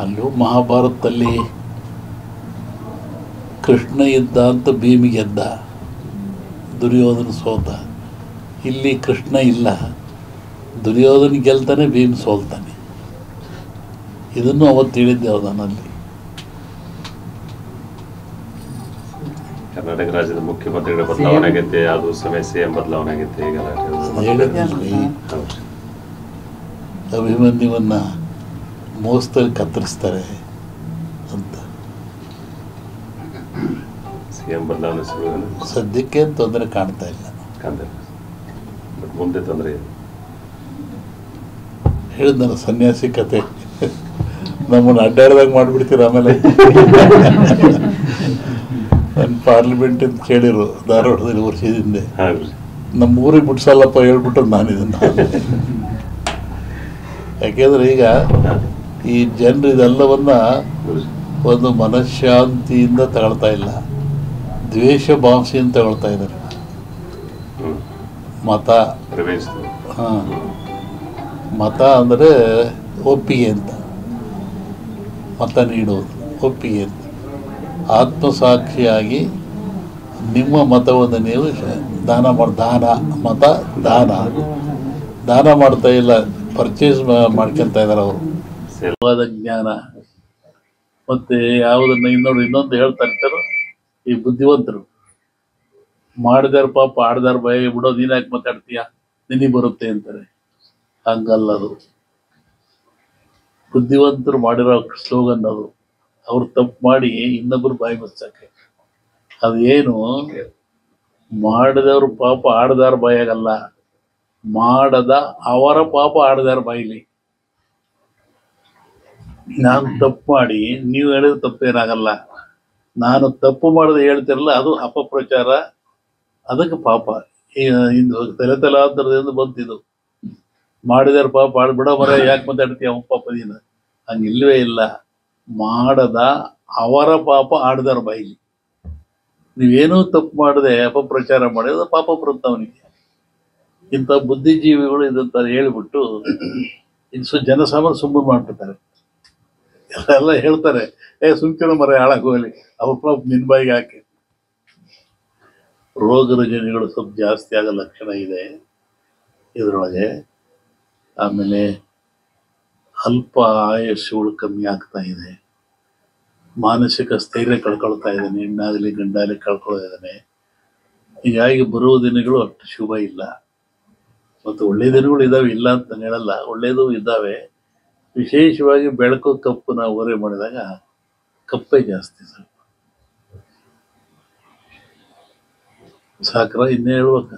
ಅಲ್ಲೂ ಮಹಾಭಾರತದಲ್ಲಿ ಕೃಷ್ಣ ಇದ್ದ ಅಂತ ಭೀಮಿ ಗೆದ್ದ. ದುರ್ಯೋಧನ ಸೋತ. ಇಲ್ಲಿ ಕೃಷ್ಣ ಇಲ್ಲ. ದುರ್ಯೋಧನ ಗೆಲ್ತಾನೆ ಭೀಮ್ ಸೋಲ್ತಾನೆ. ಇದನ್ನು ಅವತ್ತು ಹೇಳಿದ್ದೆ ಅವನಲ್ಲಿ ಕರ್ನಾಟಕ ರಾಜ್ಯದ ಮುಖ್ಯಮಂತ್ರಿಗಳ ಬದಲಾವಣೆ ಆಗೈತೆ ಅದು ಸಮಯ ಸಿಎಂ ಬದಲಾವಣೆ ಆಗೈತೆ ಈಗ ಅಭಿಮನ್ಯುವನ್ನ ಮೋಸದಲ್ಲಿ ಕತ್ತರಿಸ್ತಾರೆ ಅಂತ. ಸದ್ಯಕ್ಕೆ ತೊಂದರೆ ಕಾಣ್ತಾ ಇಲ್ಲ. ಮುಂದೆ ತೊಂದರೆ ಹೇಳಿದ್ನಲ್ಲ ಸನ್ಯಾಸಿ ಕತೆ. ನಮ್ಮನ್ನು ಅಡ್ಡಾಡ್ದಾಗ ಮಾಡಿಬಿಡ್ತೀರ ಆಮೇಲೆ? ನನ್ನ ಪಾರ್ಲಿಮೆಂಟ್ ಅಂತ ಕೇಳಿರು ಧಾರವಾಡದಲ್ಲಿ ವರ್ಷದ ಹಿಂದೆ. ಹಾಂ ನಮ್ಮ ಊರಿಗೆ ಬಿಡ್ಸಲ್ಲಪ್ಪ ಹೇಳ್ಬಿಟ್ಟು ನಾನು ಇದನ್ನ ಯಾಕೆಂದ್ರೆ ಈಗ ಈ ಜನರು ಇದೆಲ್ಲವನ್ನ ಒಂದು ಮನಃಶಾಂತಿಯಿಂದ ತಗೊಳ್ತಾ ಇಲ್ಲ. ದ್ವೇಷ ಭಾವನೆಯಿಂದ ತಗೊಳ್ತಾ ಇದ್ದಾರೆ. ಮತ. ಹಾಂ. ಮತ ಅಂದರೆ ಒಪ್ಪಿಗೆ ಅಂತ. ಮತ ನೀಡುವುದು ಒಪ್ಪಿಗೆ ಅಂತ. ಆತ್ಮಸಾಕ್ಷಿಯಾಗಿ ನಿಮ್ಮ ಮತವನ್ನು ನೀವು ದಾನ ಮಾಡಿ ದಾನ ಮತ ದಾನ. ದಾನ ಮಾಡ್ತಾ ಇಲ್ಲ ಪರ್ಚೇಸ್ ಮಾಡ್ಕೊತ ಇದ್ದಾರೆ ಅವರು. ನಿಜವಾದ ಜ್ಞಾನ. ಮತ್ತೆ ಯಾವುದನ್ನ ಇನ್ನೊಂದು ಇನ್ನೊಂದು ಹೇಳ್ತಾ ಈ ಬುದ್ಧಿವಂತರು. ಮಾಡಿದಾರ ಪಾಪ ಆಡ್ದಾರ ಭಯ, ಬಿಡೋ ನೀನ್ ಯಾಕೆ ಮಾತಾಡ್ತೀಯ? ನಿನಗೆ ಬರುತ್ತೆ ಅಂತಾರೆ. ಹಂಗಲ್ಲ ಅದು. ಬುದ್ಧಿವಂತರು ಮಾಡಿರೋ ಸ್ಲೋಗನ್ ಅದು. ಅವ್ರು ತಪ್ಪು ಮಾಡಿ ಇನ್ನೊಬ್ರು ಬಾಯಿ ಮುಚ್ಚಕ್ಕೆ ಅದೇನು? ಮಾಡಿದವ್ರು ಪಾಪ ಆಡ್ದಾರ ಬಾಯಾಗಲ್ಲ. ಮಾಡದ ಅವರ ಪಾಪ ಆಡ್ದಾರ ಬಾಯಿಲಿ ನಾನು ತಪ್ಪು ಮಾಡಿ, ನೀವು ಹೇಳಿದ ತಪ್ಪೇನಾಗಲ್ಲ ನಾನು ತಪ್ಪು ಮಾಡದೆ ಹೇಳ್ತಿರಲ್ಲ, ಅದು ಅಪಪ್ರಚಾರ, ಅದಕ್ಕೆ ಪಾಪ. ಇದು ತಲೆ ತಲಾಂತರದಿಂದ ಬಂತಿದ್ದು ಮಾಡಿದಾರ ಪಾಪ ಆಡ್ ಬಿಡ ಮರ ಯಾಕೆ ಮಾತಾಡ್ತೀಯ ಅವ್ ಪಾಪ ನೀನು? ಹಂಗಿಲ್ವೇ ಇಲ್ಲ. ಮಾಡದ ಅವರ ಪಾಪ ಆಡ್ದಾರ ಬಾಯಿಲಿ. ನೀವೇನೂ ತಪ್ಪು ಮಾಡದೆ ಅಪಪ್ರಚಾರ ಮಾಡಿದ್ರೆ ಪಾಪ ಬರುತ್ತೆ ಅವನಿಗೆ. ಇಂಥ ಬುದ್ಧಿಜೀವಿಗಳು ಇದಂತ ಹೇಳಿಬಿಟ್ಟು ಸು ಜನಸಾಮಾನ್ಯ ಸುಮ್ಮನೆ ಮಾಡ್ಬಿಡ್ತಾರೆ. ಎಲ್ಲ ಹೇಳ್ತಾರೆ, ಏ ಸುಮ್ಕಿರೋ ಮರ ಹಾಳಾಗೋಗಲಿ ಅವಪ್ಪ ನಿನ್ನ ನಿನ್ ಬಾಯಿಗೆ ಹಾಕಿ. ರೋಗ ರಜನಿಗಳು ಸ್ವಲ್ಪ ಜಾಸ್ತಿ ಆಗೋ ಲಕ್ಷಣ ಇದೆ ಇದರೊಳಗೆ. ಆಮೇಲೆ ಅಲ್ಪ ಆಯುಷ್ಯಗಳು ಕಮ್ಮಿ ಆಗ್ತಾ ಇದೆ. ಮಾನಸಿಕ ಸ್ಥೈರ್ಯ ಕಳ್ಕೊಳ್ತಾ ಇದ್ದಾನೆ, ಹೆಣ್ಣಾಗಲಿ ಗಂಡಾಗಲಿ ಕಳ್ಕೊಳ್ತಾ ಹೀಗಾಗಿ ಬರುವ ದಿನಗಳು ಅಷ್ಟು ಶುಭ ಇಲ್ಲ. ಮತ್ತು ಒಳ್ಳೆಯ ದಿನಗಳು ಇದ್ದಾವೆ, ಇಲ್ಲ ಅಂತ ಹೇಳಲ್ಲ. ಒಳ್ಳೆಯದು ಇದ್ದಾವೆ. ವಿಶೇಷವಾಗಿ ಬೆಳಕು ಕಪ್ಪು ನಾವು ಓರೆ ಮಾಡಿದಾಗ ಕಪ್ಪೇ ಜಾಸ್ತಿ ಸ್ವಲ್ಪ. ಸಾಕ್ರ ಇನ್ನೇ ಹೇಳ್ಬೇಕ.